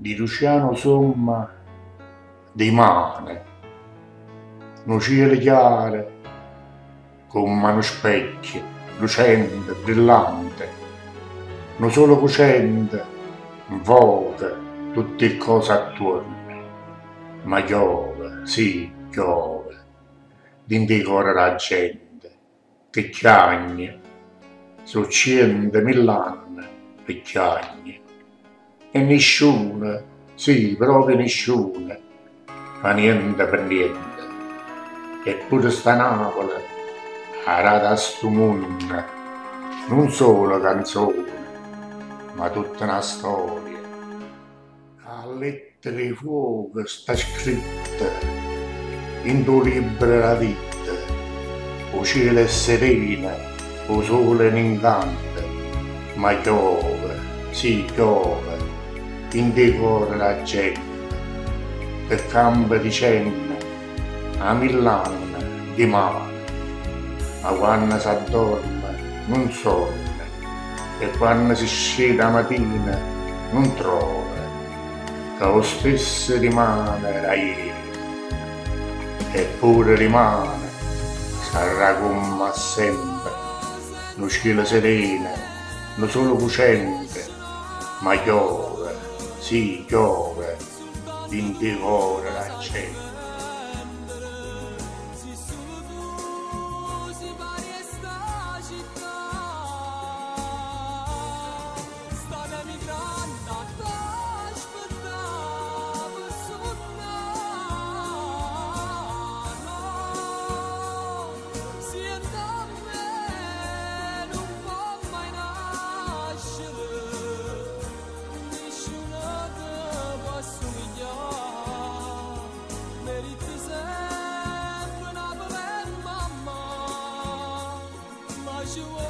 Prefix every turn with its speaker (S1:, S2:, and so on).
S1: di Luciano Somma di mane, un cielo chiaro, con mano specchio, lucente, brillante, un solo cocente, voga tutte cose attorno, ma piove, sì, piove, d'indicare la gente, che chiagna, su cento mill'anni, che chiagna, e nessuno, sì, proprio nessuno, fa niente per niente. Eppure sta Napoli, arata sto mondo, non solo canzone, ma tutta una storia. A lettere di fuoco sta scritta in tuo libro la vita, o cielo è sereno, o sole in incanto, ma piove, sì piove, in decora la gente, che cambia di cena, a mill'anni di male, ma quando si addorme non sogna, e quando si scende la mattina non trova, che lo stesso rimane da ieri, eppure rimane, sarà come sempre, lo cielo sereno, lo solo lucente, ma piove, sì piove, in divora la gente.
S2: you